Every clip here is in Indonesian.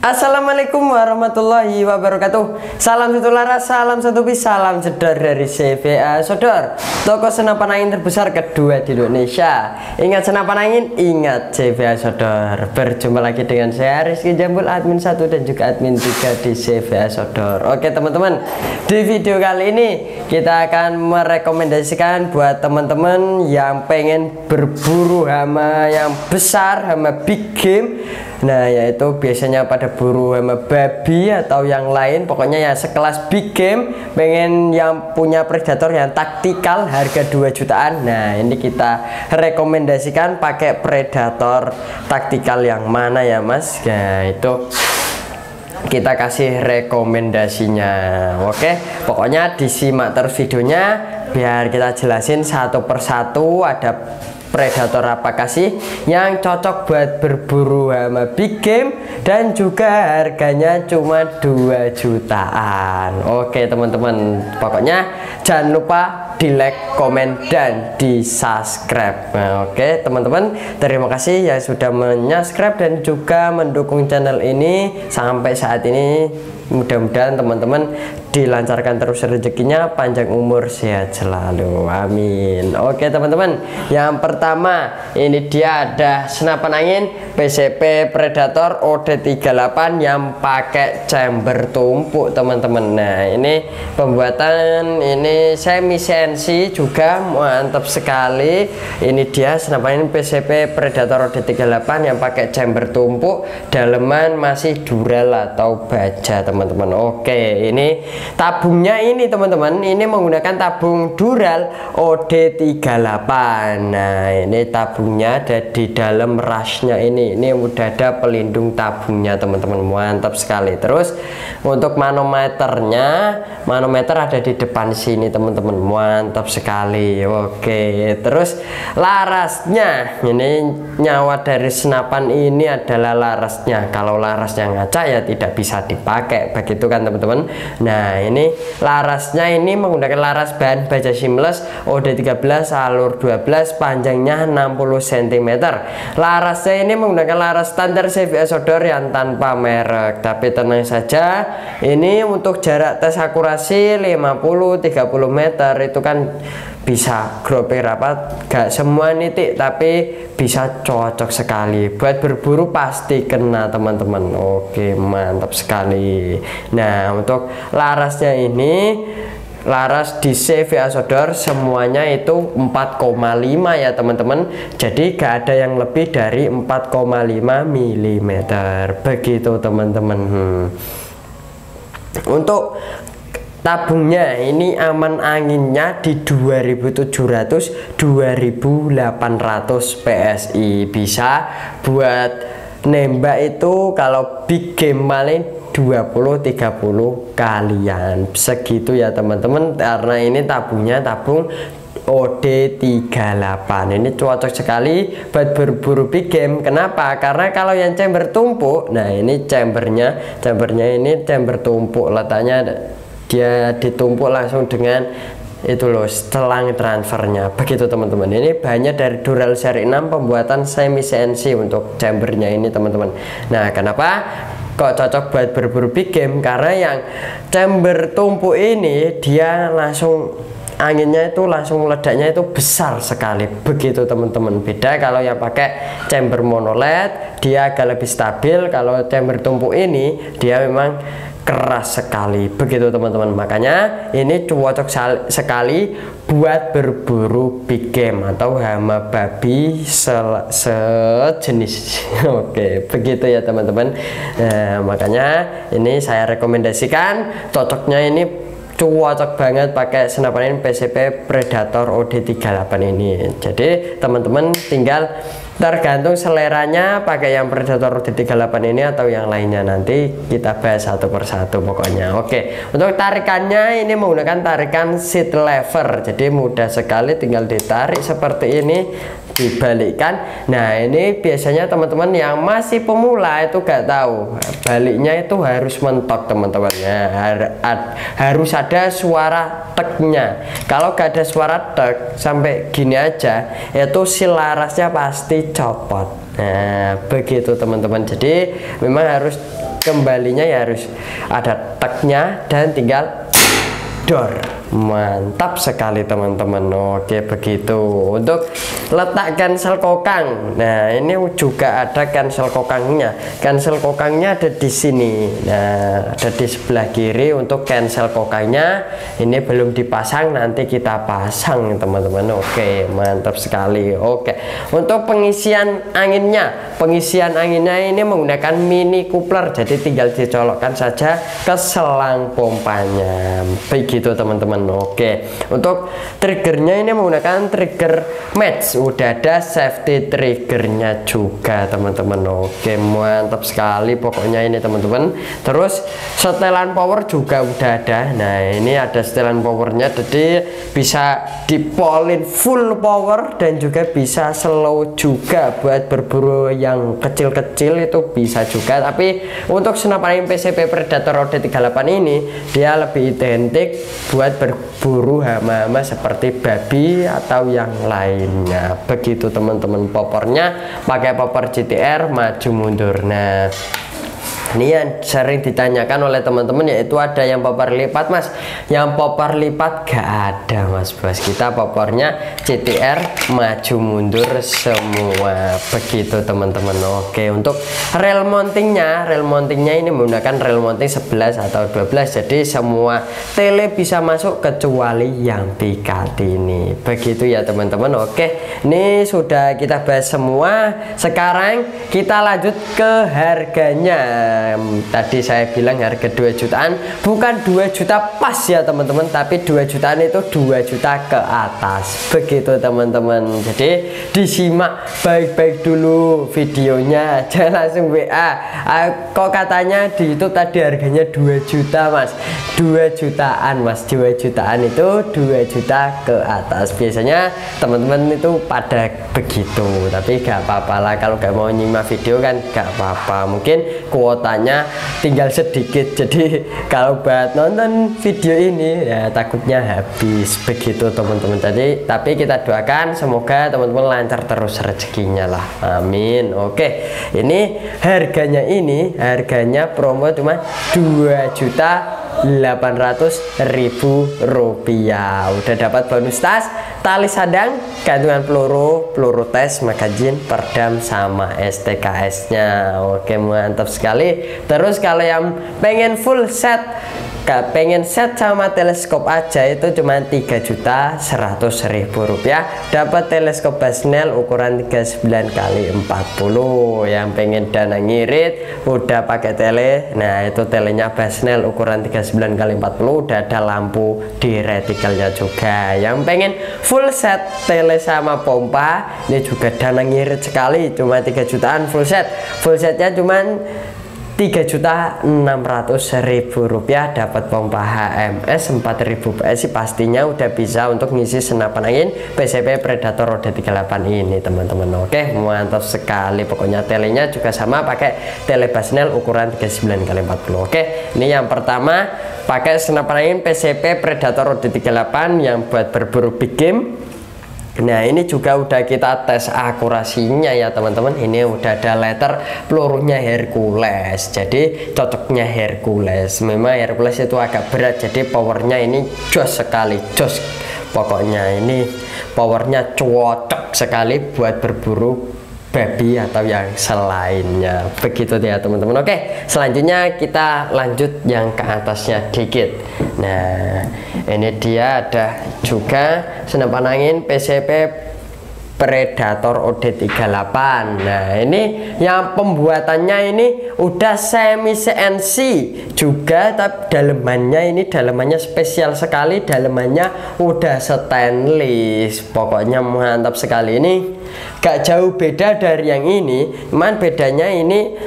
Assalamualaikum warahmatullahi wabarakatuh. Salam satu laras, salam satu bis, salam jedor dari CVA Sodor Toko senapan angin terbesar kedua di Indonesia. Ingat senapan angin, ingat CVA Sodor Berjumpa lagi dengan saya Rizky Jambul, admin 1 dan juga admin 3 di CVA Sodor Oke teman-teman, di video kali ini kita akan merekomendasikan buat teman-teman yang pengen berburu hama yang besar, hama big game Nah yaitu biasanya pada buru sama babi atau yang lain. Pokoknya ya sekelas big game Pengen yang punya predator yang taktikal harga 2 jutaan. Nah ini kita rekomendasikan pakai predator taktikal yang mana ya mas? Nah itu kita kasih rekomendasinya. Oke pokoknya disimak terus videonya biar kita jelasin satu persatu ada predator apa sih yang cocok buat berburu sama big game? Dan juga harganya cuma 2 jutaan. Oke teman-teman pokoknya jangan lupa di like, komen, dan di subscribe. Nah, oke teman-teman terima kasih yang sudah menyubscribe dan juga mendukung channel ini. Sampai saat ini mudah-mudahan teman-teman dilancarkan terus rezekinya panjang umur sehat selalu. Amin. Oke teman-teman yang pertama ini dia ada senapan angin PCP Predator OD38 yang pakai chamber tumpuk teman-teman. Nah ini pembuatan ini semi CNC juga mantap sekali. Ini dia senapan PCP Predator OD38 yang pakai chamber tumpuk daleman masih dural atau baja teman-teman. Oke ini tabungnya ini teman-teman. Ini menggunakan tabung dural OD38 nah ini tabungnya ada di dalam rasnya ini. Ini udah ada pelindung tabungnya teman-teman. Mantap sekali. Terus untuk manometernya manometer ada di depan sini teman-teman. Mantap sekali. Oke terus larasnya. Ini nyawa dari senapan ini adalah larasnya. Kalau larasnya ngaca ya tidak bisa dipakai. Begitu kan teman-teman? Nah ini larasnya ini menggunakan laras bahan baja seamless OD13 alur 12 panjangnya 60 cm larasnya ini menggunakan laras standar CVS Odor yang tanpa merek. Tapi tenang saja ini untuk jarak tes akurasi 50-30 meter. Itu kan bisa grope rapat. Gak semua nitik tapi bisa cocok sekali. Buat berburu pasti kena teman-teman. Oke mantap sekali. Nah untuk larasnya ini laras di CV Asodor semuanya itu 4,5 ya teman-teman. Jadi gak ada yang lebih dari 4,5 mm begitu teman-teman. Hmm. untuk tabungnya ini aman anginnya di 2700 2800 PSI bisa buat nembak itu kalau big game paling 20-30 kalian. Segitu ya teman-teman. Karena ini tabungnya tabung OD38 ini cocok sekali buat berburu big game. Kenapa? Karena kalau yang chamber tumpuk nah ini chambernya chambernya ini chamber tumpuk letaknya dia ditumpuk langsung dengan itu loh setelang transfernya. Begitu teman-teman. Ini banyak dari Dural seri 6 pembuatan semi CNC untuk chambernya ini teman-teman. Nah kenapa kok cocok buat berburu big game? Karena yang chamber tumpuk ini dia langsung anginnya itu langsung ledaknya itu besar sekali. Begitu teman-teman. Beda kalau yang pakai chamber monoled dia agak lebih stabil. Kalau chamber tumpuk ini dia memang keras sekali. Begitu teman-teman. Makanya ini cocok sekali buat berburu big game atau hama babi se sejenis. Oke begitu ya teman-teman. Nah, makanya ini saya rekomendasikan. Cocoknya ini cocok banget pakai senapan ini PCP Predator OD38 ini. Jadi teman-teman tinggal tergantung seleranya pakai yang Predator D38 ini atau yang lainnya. Nanti kita bahas satu persatu pokoknya. Oke untuk tarikannya ini menggunakan tarikan seat lever. Jadi mudah sekali tinggal ditarik seperti ini dibalikkan. Nah ini biasanya teman-teman yang masih pemula itu gak tahu. Baliknya itu harus mentok teman-teman. Ya harus ada suara teknya. Kalau gak ada suara tek sampai gini aja itu si larasnya pasti copot. Nah begitu teman-teman. Jadi memang harus kembalinya ya harus ada teknya dan tinggal door mantap sekali teman-teman. Oke begitu. Untuk letak cancel kokang. Nah ini juga ada cancel kokangnya. Cancel kokangnya ada di sini. Nah ada di sebelah kiri untuk cancel kokangnya. Ini belum dipasang nanti kita pasang teman-teman. Oke mantap sekali. Oke untuk pengisian anginnya. Pengisian anginnya ini menggunakan mini coupler. Jadi tinggal dicolokkan saja ke selang pompanya. Begitu teman-teman. Oke. Untuk triggernya ini menggunakan trigger match. Udah ada safety triggernya juga teman-teman. Oke mantap sekali pokoknya ini teman-teman. Terus setelan power juga udah ada. Nah ini ada setelan powernya jadi bisa dipolin full power dan juga bisa slow juga buat berburu yang kecil-kecil itu bisa juga. Tapi untuk senapan PCP Predator OD38 ini dia lebih identik buat ber berburu hama-hama seperti babi atau yang lainnya. Begitu teman-teman popornya pakai popor GTR maju mundur nah ini yang sering ditanyakan oleh teman-teman yaitu ada yang popor lipat mas. Yang popor lipat gak ada mas bos kita popornya CTR maju mundur semua. Begitu teman-teman. Oke untuk rel mountingnya rel mountingnya ini menggunakan rel mounting 11 atau 12 jadi semua tele bisa masuk kecuali yang pikat ini. Begitu ya teman-teman. Oke ini sudah kita bahas semua. Sekarang kita lanjut ke harganya tadi saya bilang harga 2 jutaan. Bukan 2 juta pas ya teman-teman tapi 2 jutaan itu 2 juta ke atas. Begitu teman-teman. Jadi disimak baik-baik dulu videonya jangan langsung WA ah, kok katanya di YouTube tadi harganya 2 juta mas? 2 jutaan mas. 2 jutaan itu 2 juta ke atas. Biasanya teman-teman itu pada begitu. Tapi gak apa-apa lah. Kalau gak mau nyimak video kan gak apa-apa. Mungkin kuotanya tinggal sedikit. Jadi kalau buat nonton video ini ya takutnya habis. Begitu teman-teman. Jadi tapi kita doakan semoga teman-teman lancar terus rezekinya lah. Amin. Oke ini harganya ini harganya promo cuma 2 juta 800 ribu rupiah. Udah dapat bonus tas tali sadang gantungan peluru peluru tes magazin perdam sama STKS nya oke mantap sekali. Terus kalau yang pengen full set Gak pengen set sama teleskop aja itu cuma 3 juta 100 ribu rupiah. Dapat teleskop Basnel ukuran 39 kali 40 yang pengen dana ngirit udah pakai tele. Nah itu telenya Basnel ukuran 39 kali 40 udah ada lampu di retikelnya juga. Yang pengen full set tele sama pompa ini juga dana ngirit sekali cuma 3 jutaan full set. Full setnya cuman tiga juta enam ratus ribu rupiah dapat pompa HMS 4000 PS pastinya udah bisa untuk ngisi senapan angin PCP Predator roda 38 ini teman-teman. Oke mantap sekali. Pokoknya telenya juga sama pakai tele Basnel ukuran 39 kali 40 oke ini yang pertama pakai senapan angin PCP Predator roda 38 yang buat berburu big game Nah ini juga udah kita tes akurasinya ya teman-teman. Ini udah ada letter pelurunya Hercules. Jadi cocoknya Hercules. Memang Hercules itu agak berat Jadi powernya ini jos sekali Jos. Pokoknya ini powernya cocok sekali buat berburu babi atau yang selainnya. Begitu ya teman-teman. Oke selanjutnya kita lanjut yang ke atasnya dikit. Nah ini dia ada juga senapan angin PCP Predator OD38 nah ini yang pembuatannya ini udah semi CNC juga tapi dalemannya ini dalemannya spesial sekali dalemannya udah stainless. Pokoknya mantap sekali ini. Gak jauh beda dari yang ini cuman bedanya ini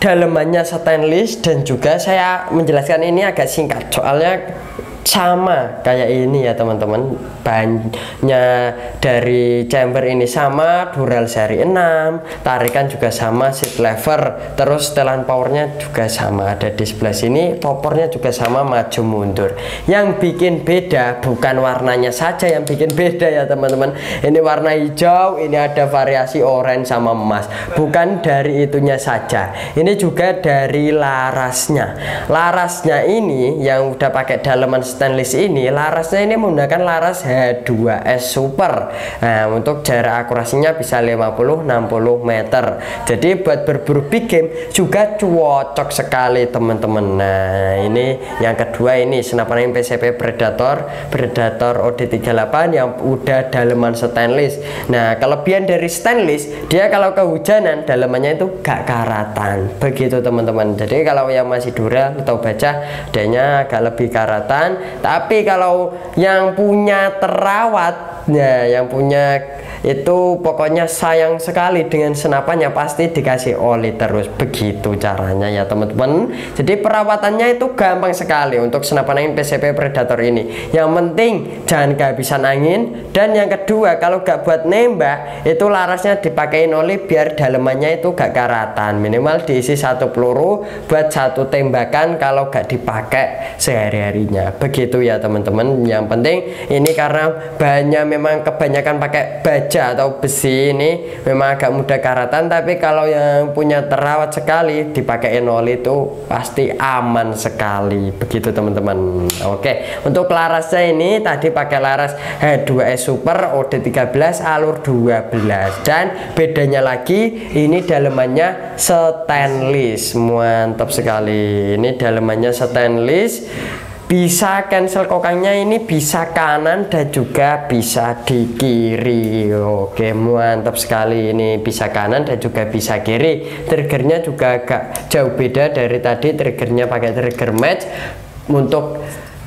dalemannya stainless dan juga saya menjelaskan ini agak singkat. Soalnya sama kayak ini ya teman-teman. Banyak dari chamber ini sama dural seri 6 tarikan juga sama seat lever terus setelan powernya juga sama. Ada di sebelah sini popornya juga sama maju mundur. Yang bikin beda bukan warnanya saja yang bikin beda ya teman-teman. Ini warna hijau ini ada variasi orange sama emas. Bukan dari itunya saja. Ini juga dari larasnya. Larasnya ini yang udah pakai daleman stainless ini larasnya ini menggunakan laras H2S Super. Nah untuk jarak akurasinya bisa 50-60 meter. Jadi buat berburu big game juga cocok sekali teman-teman. Nah ini yang kedua ini senapan PCP Predator Predator OD38 yang udah daleman stainless. Nah kelebihan dari stainless dia kalau kehujanan dalemannya itu gak karatan. Begitu teman-teman. Jadi kalau yang masih dura atau baca adanya agak lebih karatan tapi kalau yang punya terawat ya yang punya itu pokoknya sayang sekali dengan senapannya pasti dikasih oli terus. Begitu caranya ya teman-teman. Jadi perawatannya itu gampang sekali untuk senapan angin PCP Predator ini. Yang penting jangan kehabisan angin. Dan yang kedua kalau gak buat nembak itu larasnya dipakein oli biar dalemannya itu gak karatan. Minimal diisi satu peluru buat satu tembakan kalau gak dipakai sehari-harinya. Begitu ya teman-teman. Yang penting ini karena banyak memang kebanyakan pakai baju baja atau besi ini memang agak mudah karatan tapi kalau yang punya terawat sekali dipakai oli itu pasti aman sekali. Begitu teman-teman. Oke untuk larasnya ini tadi pakai laras H2S Super OD13 alur 12 dan bedanya lagi ini dalemannya stainless. Mantap sekali. Ini dalemannya stainless bisa cancel kokangnya ini bisa kanan dan juga bisa di kiri. Oke mantap sekali. Ini bisa kanan dan juga bisa kiri. Triggernya juga agak jauh beda dari tadi. Triggernya pakai trigger match. Untuk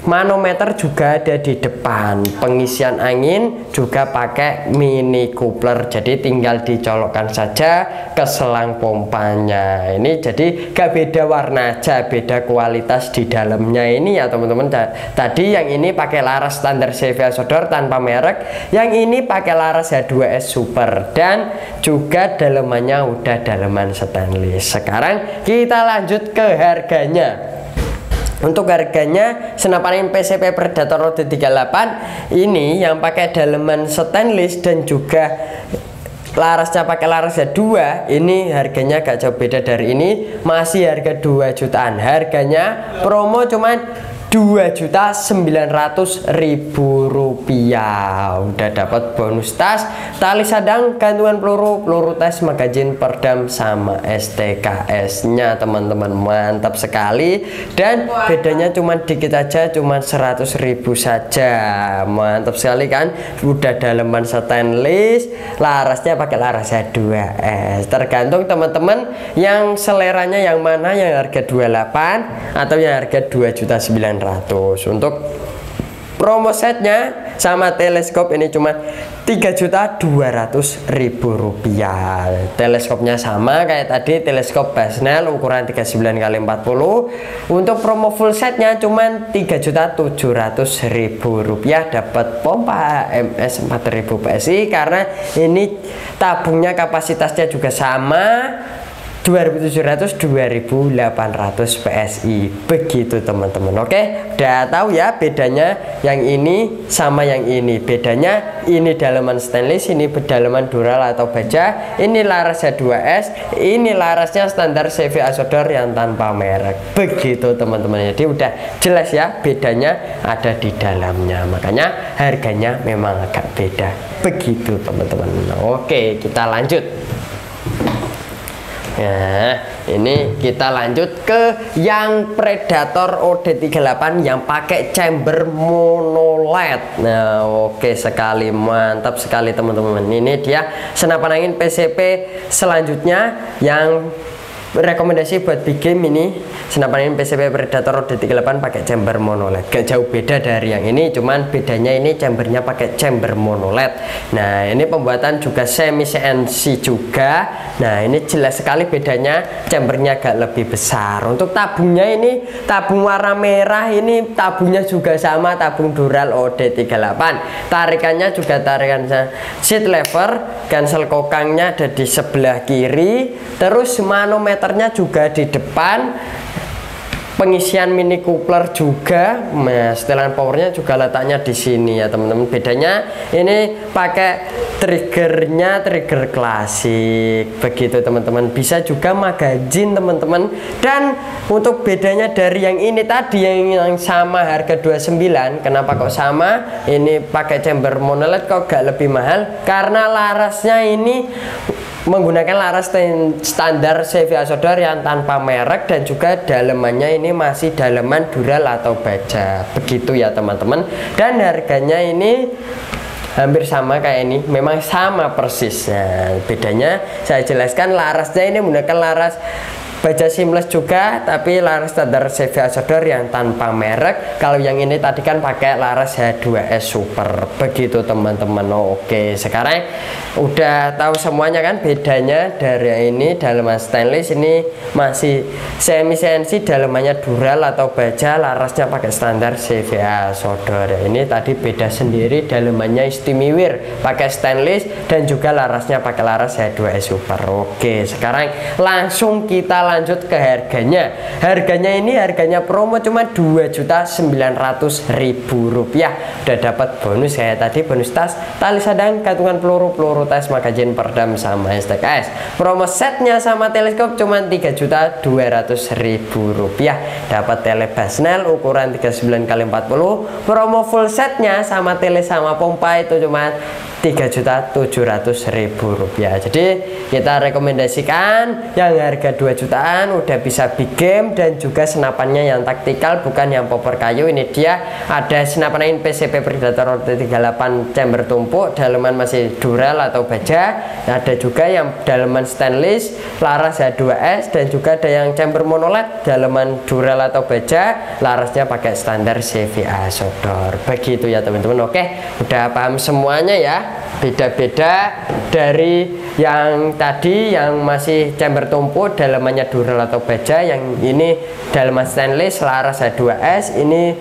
manometer juga ada di depan. Pengisian angin juga pakai mini coupler. Jadi tinggal dicolokkan saja ke selang pompanya. Ini jadi gak beda warna aja beda kualitas di dalamnya ini ya teman-teman. Tadi yang ini pakai laras standar CVA Sodor tanpa merek. Yang ini pakai laras H2S Super. Dan juga dalemannya udah daleman stainless. Sekarang kita lanjut ke harganya untuk harganya senapan PCP Predator Rode 38 ini yang pakai daleman stainless dan juga larasnya pakai larasnya dua ini harganya gak jauh beda dari ini. Masih harga 2 jutaan. Harganya promo cuman dua juta sembilan ratus ribu rupiah. Udah dapat bonus tas tali sadang gantungan peluru peluru tes magazin perdam sama STKS nya teman-teman. Mantap sekali. Dan bedanya cuma dikit aja cuma seratus ribu saja. Mantap sekali kan? Udah daleman stainless larasnya pakai laras 2S tergantung teman-teman yang seleranya yang mana yang harga 28 atau yang harga 2 juta 9 untuk promo setnya sama teleskop ini cuma 3 juta 200 ribu rupiah. Teleskopnya sama kayak tadi teleskop Basnel ukuran 39 kali 40 untuk promo full setnya cuma 3 juta 700 ribu rupiah. Dapat pompa MS 4000 PSI karena ini tabungnya kapasitasnya juga sama 2700 2800 PSI begitu teman-teman oke? Udah tahu ya bedanya yang ini sama yang ini. Bedanya ini dalaman stainless ini pedalaman dural atau baja ini larasnya 2S ini larasnya standar CV Asodor yang tanpa merek. Begitu teman-teman. Jadi udah jelas ya bedanya ada di dalamnya. Makanya harganya memang agak beda. Begitu teman-teman. Oke kita lanjut Ya, ini kita lanjut ke yang Predator OD38 yang pakai chamber monoled. Nah, oke sekali, mantap sekali teman-teman. Ini dia senapan angin PCP selanjutnya yang rekomendasi buat big game ini senapan ini PCP Predator D38 pakai chamber monoled. Gak jauh beda dari yang ini cuman bedanya ini chambernya pakai chamber monoled. Nah ini pembuatan juga semi CNC juga. Nah ini jelas sekali bedanya chambernya agak lebih besar. Untuk tabungnya ini tabung warna merah ini tabungnya juga sama tabung Dural OD38 tarikannya juga tarikan seat lever cancel kokangnya ada di sebelah kiri terus manometernya juga di depan. Pengisian mini coupler juga nah setelan powernya juga letaknya di sini ya teman-teman. Bedanya ini pakai triggernya trigger klasik. Begitu teman-teman. Bisa juga magazin teman-teman. Dan untuk bedanya dari yang ini tadi yang, yang sama harga 29 kenapa kok sama? Ini pakai chamber monolith kok gak lebih mahal? Karena larasnya ini menggunakan laras standar CVA Sodor yang tanpa merek dan juga dalemannya ini masih daleman dural atau baja. Begitu ya teman-teman. Dan harganya ini hampir sama kayak ini. Memang sama persis. Nah, bedanya saya jelaskan larasnya ini menggunakan laras baja seamless juga tapi laras standar CV Asodor yang tanpa merek. Kalau yang ini tadi kan pakai laras H2S Super. Begitu teman-teman. Oke sekarang udah tahu semuanya kan bedanya dari ini dalaman stainless. Ini masih semi CNC dalamannya dural atau baja larasnya pakai standar CVA Sodor ini tadi beda sendiri dalamannya istimiwir pakai stainless dan juga larasnya pakai laras H2S Super. Oke sekarang langsung kita lanjut ke harganya. Harganya ini harganya promo cuma 2.900.000 rupiah. Udah dapat bonus kayak tadi bonus tas tali sadang gantungan peluru peluru tes magazin perdam sama STKS promo setnya sama teleskop cuma 3.200.000 rupiah. Dapat tele Basnel ukuran 39 x 40 promo full setnya sama tele sama pompa itu cuma Rp3.700.000 jadi kita rekomendasikan yang harga 2 jutaan udah bisa big game dan juga senapannya yang taktikal bukan yang popper kayu. Ini dia ada senapan PCP Predator 38 chamber tumpuk daleman masih dural atau baja. Ada juga yang daleman stainless laras H2S dan juga ada yang chamber monoled daleman dural atau baja. Larasnya pakai standar CVA Sodor. Begitu ya teman-teman. Oke udah paham semuanya ya beda-beda dari yang tadi yang masih chamber tumpuk dalamannya dural atau baja yang ini dalaman stainless laras H2S ini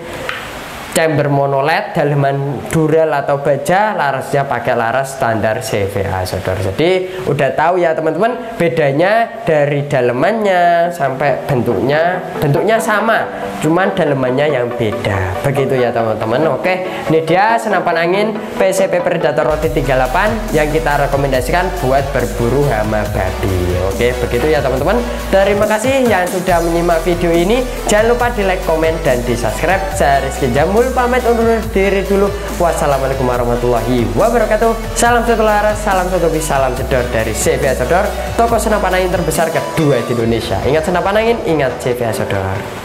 chamber monoled daleman dural atau baja larasnya pakai laras standar CVA saudara. Jadi udah tahu ya teman-teman bedanya dari dalemannya sampai bentuknya bentuknya sama cuman dalemannya yang beda. Begitu ya teman-teman. Oke ini dia senapan angin PCP Predator Roti 38 yang kita rekomendasikan buat berburu hama babi. Oke begitu ya teman-teman. Terima kasih yang sudah menyimak video ini. Jangan lupa di like komen dan di subscribe. Saya Rizky Jamul Mul pamit undur diri dulu. Wassalamualaikum warahmatullahi wabarakatuh. Salam satu laras, salam satu bis, salam jedor dari CVA Sodor, toko senapan angin terbesar kedua di Indonesia. Ingat senapan angin, ingat CVA Sodor.